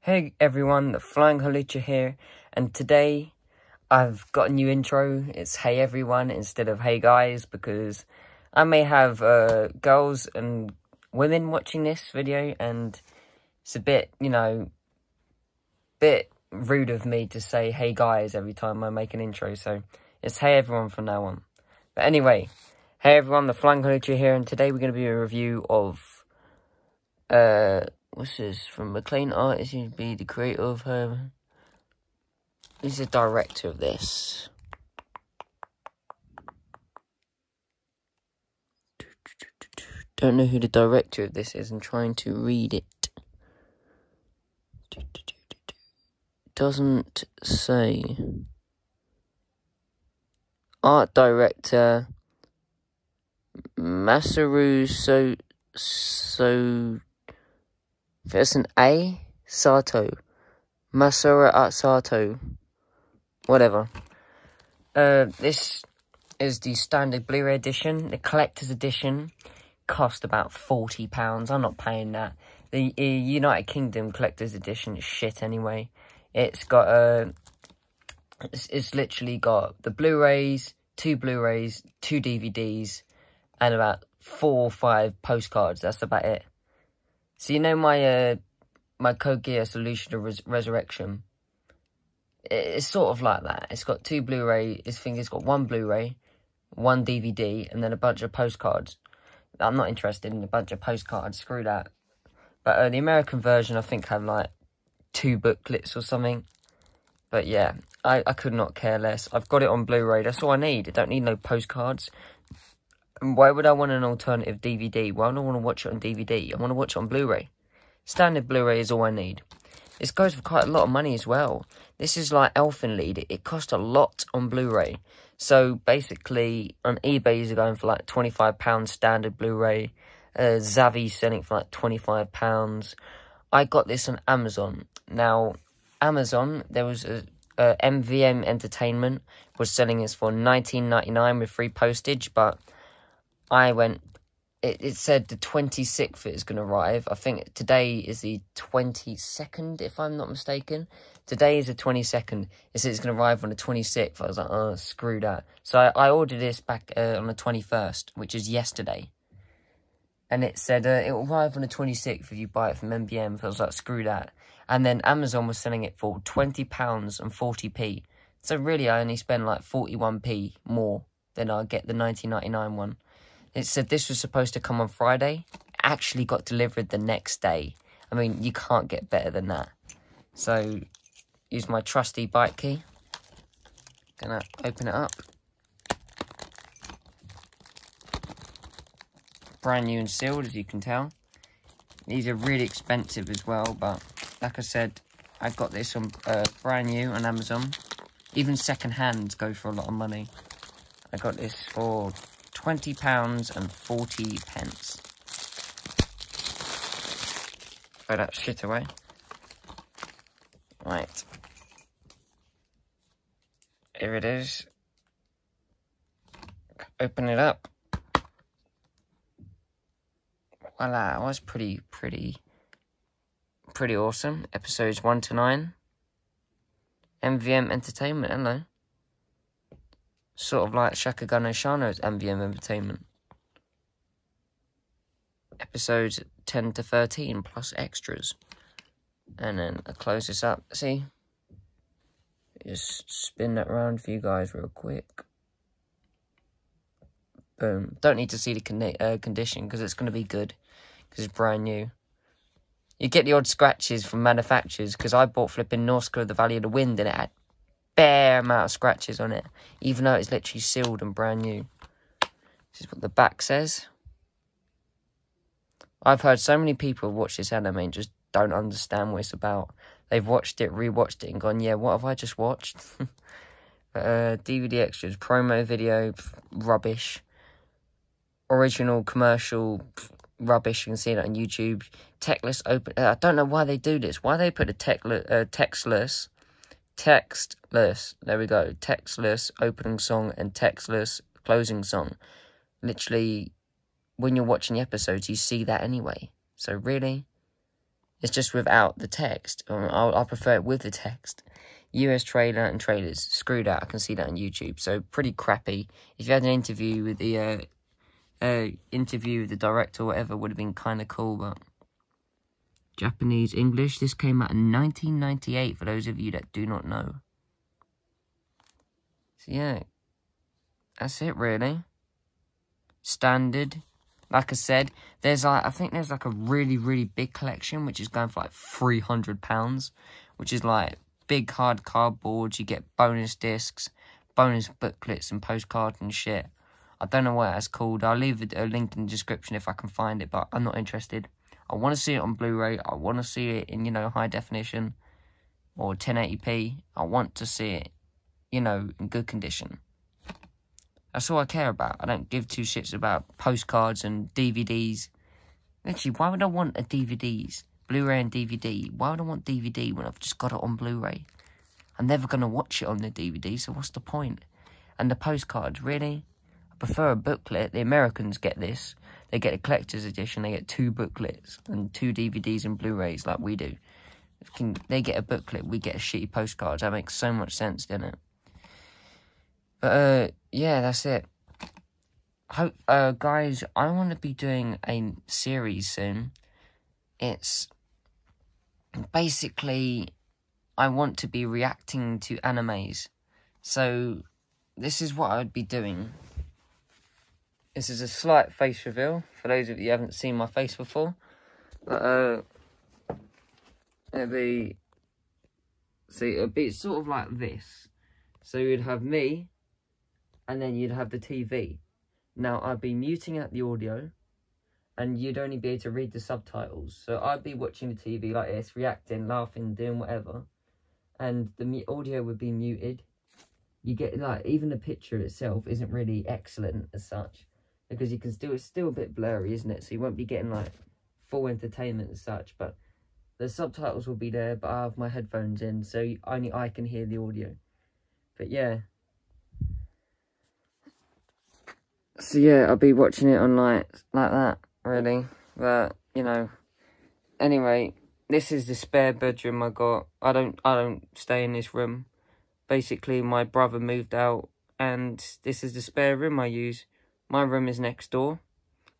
Hey everyone, the Flying Hawlucha here, and today I've got a new intro. It's Hey Everyone instead of Hey Guys because I may have uh, girls and women watching this video, and it's a bit, you know, bit rude of me to say Hey Guys every time I make an intro, so it's Hey Everyone from now on. But anyway, Hey everyone, the Flying Hawlucha here, and today we're going to be a review of, uh, what's this, from McLean Art, is to be the creator of her, he's the director of this. Don't know who the director of this is, I'm trying to read it. Doesn't say. Art director Masaru So So there's an A Sato. Masaru Sato. Whatever. Uh this is the standard Blu-ray edition. The collector's edition cost about forty pounds. I'm not paying that. The uh, United Kingdom collector's edition is shit anyway. It's got a uh, it's, it's literally got the Blu-rays, two Blu-rays, two DVDs, and about four or five postcards. That's about it. So you know my uh, my Code Geass Lelouch of Res Resurrection. It's sort of like that. It's got two Blu-ray. This thing has got one Blu-ray, one DVD, and then a bunch of postcards. I'm not interested in a bunch of postcards. Screw that. But uh, the American version, I think, had like two booklets or something. But yeah, I, I could not care less. I've got it on Blu-ray. That's all I need. I don't need no postcards. And why would I want an alternative DVD? Why do I want to watch it on DVD? I want to watch it on Blu-ray. Standard Blu-ray is all I need. This goes for quite a lot of money as well. This is like Elfenlied. It, it cost a lot on Blu-ray. So basically, on eBay, you're going for like £25 standard Blu-ray. Uh, Zavvi selling for like £25. I got this on Amazon. Now, Amazon, there was a, a MVM Entertainment was selling this for 19.99 with free postage, but I went, it, it said the 26th it is going to arrive. I think today is the 22nd, if I'm not mistaken. Today is the 22nd. It said it's going to arrive on the 26th. I was like, oh, screw that. So I, I ordered this back uh, on the 21st, which is yesterday. And it said uh, it will arrive on the 26th if you buy it from MVM. So I was like, screw that. And then Amazon was selling it for £20 and 40p. So really, I only spend like 41p more than I get the 19.99 one. It said this was supposed to come on Friday. Actually got delivered the next day. I mean, you can't get better than that. So, use my trusty bike key. Gonna open it up. Brand new and sealed, as you can tell. These are really expensive as well, but like I said, I got this on uh, brand new on Amazon. Even second hands go for a lot of money. I got this for £20 and 40 pence. Throw that shit away. Right. Here it is. Open it up. Voila, that was pretty, pretty, pretty awesome. Episodes 1 to 9. MVM Entertainment, hello sort of like Shakugan Shano's MVM Entertainment. Episodes 10 to 13 plus extras. And then I close this up. See? Just spin that around for you guys real quick. Boom. Don't need to see the con uh, condition because it's going to be good. Because it's brand new. You get the odd scratches from manufacturers because I bought flipping of the Valley of the Wind and it had bare amount of scratches on it, even though it's literally sealed and brand new. This is what the back says. I've heard so many people watch this anime and just don't understand what it's about. They've watched it, rewatched it, and gone, yeah, what have I just watched? uh, DVD extras, promo video, rubbish. Original commercial, rubbish. You can see that on YouTube. Techless open. Uh, I don't know why they do this. Why they put a tech, uh, textless textless. There we go. Textless opening song and textless closing song. Literally, when you're watching the episodes, you see that anyway. So really, It's just without the text. Um, I'll, I prefer it with the text. US trailer and trailers screwed out. I can see that on YouTube. So pretty crappy. If you had an interview with the uh, uh, interview with the director or whatever, would have been kind of cool. But Japanese English. This came out in 1998. For those of you that do not know. So yeah, that's it really. Standard like I said, there's like I think there's like a really really big collection which is going for like three hundred pounds, which is like big hard cardboards. You get bonus discs, bonus booklets and postcards and shit. I don't know what that's called. I'll leave a link in the description if I can find it, but I'm not interested. I want to see it on Blu-ray. I want to see it in you know high definition or 1080p. I want to see it, you know, in good condition. That's all I care about. I don't give two shits about postcards and DVDs. Actually, why would I want a DVDs? Blu-ray and DVD. Why would I want DVD when I've just got it on Blu-ray? I'm never going to watch it on the DVD, so what's the point? And the postcards, really? I prefer a booklet. The Americans get this. They get a collector's edition. They get two booklets and two DVDs and Blu-rays like we do. They get a booklet. We get a shitty postcard. That makes so much sense, doesn't it? But, uh, yeah, that's it. Hope, uh, guys, I want to be doing a series soon. It's basically, I want to be reacting to animes. So, this is what I would be doing. This is a slight face reveal for those of you haven't seen my face before. But, uh, it'd be, see, it'd be sort of like this. So you'd have me, and then you'd have the TV. Now, I'd be muting out the audio, and you'd only be able to read the subtitles. So I'd be watching the TV like this, reacting, laughing, doing whatever, and the audio would be muted. You get, like, even the picture itself isn't really excellent as such, because you can still, it's still a bit blurry, isn't it? So you won't be getting, like, full entertainment as such, but the subtitles will be there, but I have my headphones in, so only I can hear the audio. But yeah, so yeah, I'll be watching it on like like that, really. But you know, anyway, this is the spare bedroom I got. I don't I don't stay in this room. Basically, my brother moved out, and this is the spare room I use. My room is next door.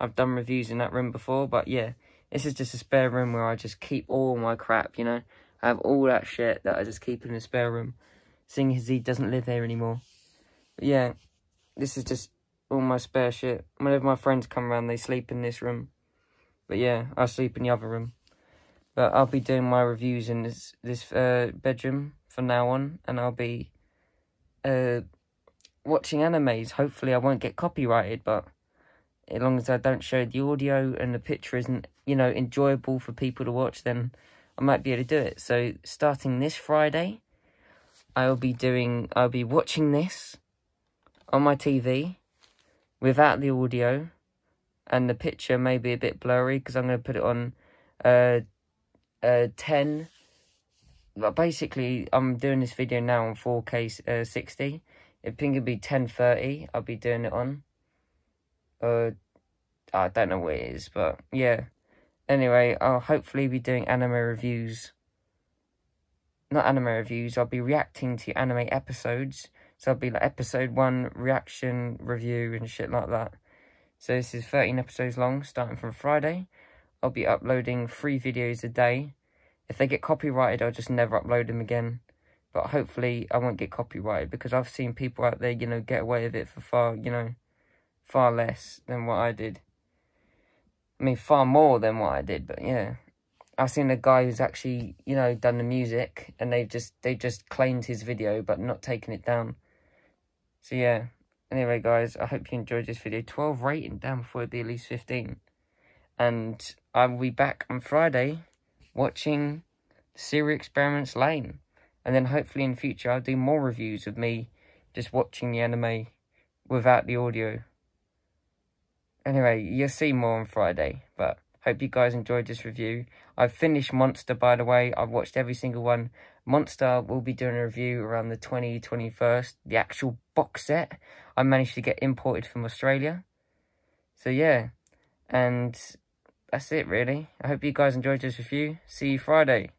I've done reviews in that room before, but yeah, this is just a spare room where I just keep all my crap. You know, I have all that shit that I just keep in the spare room, seeing as he doesn't live there anymore. But yeah, this is just all my spare shit. Whenever my friends come around, they sleep in this room. But yeah, I sleep in the other room. But I'll be doing my reviews in this this uh, bedroom from now on, and I'll be uh, watching animes. Hopefully, I won't get copyrighted, but as long as I don't show the audio and the picture isn't, you know, enjoyable for people to watch, then I might be able to do it. So starting this Friday, I'll be doing, I'll be watching this on my TV without the audio and the picture may be a bit blurry because I'm going to put it on uh, uh, 10. But basically, I'm doing this video now on 4K uh, 60. It could be 1030, I'll be doing it on. Uh, I don't know what it is, but yeah. Anyway, I'll hopefully be doing anime reviews. Not anime reviews, I'll be reacting to anime episodes so I'll be like episode one reaction review and shit like that. So this is 13 episodes long, starting from Friday. I'll be uploading three videos a day. If they get copyrighted, I'll just never upload them again. But hopefully I won't get copyrighted because I've seen people out there, you know, get away with it for far, you know, far less than what I did. I mean, far more than what I did, but yeah. I've seen a guy who's actually, you know, done the music and they've just they just claimed his video but not taken it down. So yeah, anyway guys, I hope you enjoyed this video. 12 rating, down before it'd be at least 15. And I will be back on Friday watching Serial Experiments Lain. And then hopefully in future I'll do more reviews of me just watching the anime without the audio. Anyway, you'll see more on Friday, but hope you guys enjoyed this review. I've finished Monster, by the way. I've watched every single one. Monster will be doing a review around the 20, 21st. The actual box set I managed to get imported from Australia. So yeah, and that's it, really. I hope you guys enjoyed this review. See you Friday.